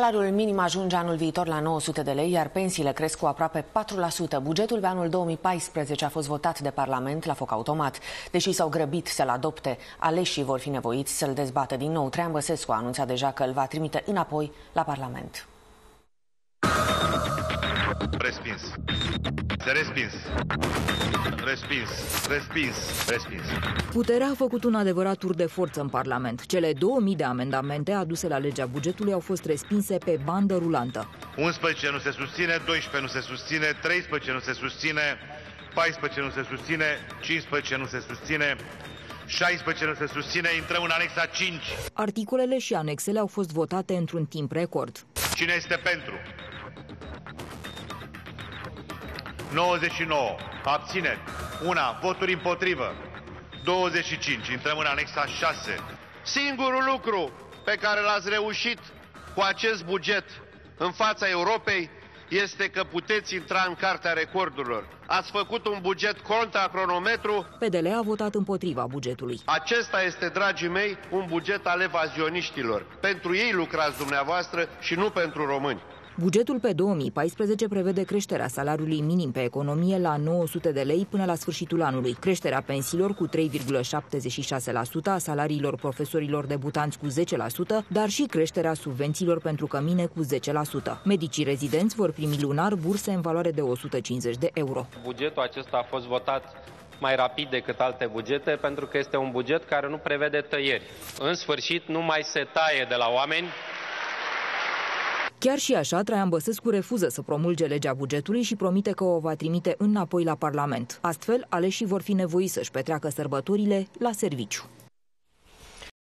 Salariul minim ajunge anul viitor la 900 de lei, iar pensiile cresc cu aproape 4%. Bugetul pe anul 2014 a fost votat de Parlament la foc automat. Deși s-au grăbit să-l adopte, aleșii vor fi nevoiți să-l dezbată din nou. Traian Băsescu a anunțat deja că îl va trimite înapoi la Parlament. Respins. Respins. Respins. Respins. Puterea a făcut un adevărat tur de forță în Parlament. Cele 2000 de amendamente aduse la legea bugetului au fost respinse pe bandă rulantă. 11 nu se susține, 12 nu se susține, 13 nu se susține, 14 nu se susține, 15 nu se susține, 16 nu se susține, intrăm în anexa 5. Articolele și anexele au fost votate într-un timp record. Cine este pentru? 99. Abțineri. 1. Voturi împotrivă. 25. Intrăm în anexa 6. Singurul lucru pe care l-ați reușit cu acest buget în fața Europei este că puteți intra în cartea recordurilor. Ați făcut un buget contra cronometru. PDL a votat împotriva bugetului. Acesta este, dragii mei, un buget al evazioniștilor. Pentru ei lucrați dumneavoastră și nu pentru români. Bugetul pe 2014 prevede creșterea salariului minim pe economie la 900 de lei până la sfârșitul anului, creșterea pensiilor cu 3,76%, a salariilor profesorilor debutanți cu 10%, dar și creșterea subvențiilor pentru cămine cu 10%. Medicii rezidenți vor primi lunar burse în valoare de 150 de euro. Bugetul acesta a fost votat mai rapid decât alte bugete, pentru că este un buget care nu prevede tăieri. În sfârșit, nu mai se taie de la oameni, Chiar și așa, Traian Băsescu refuză să promulge legea bugetului și promite că o va trimite înapoi la Parlament. Astfel, aleșii vor fi nevoiți să-și petreacă sărbătorile la serviciu.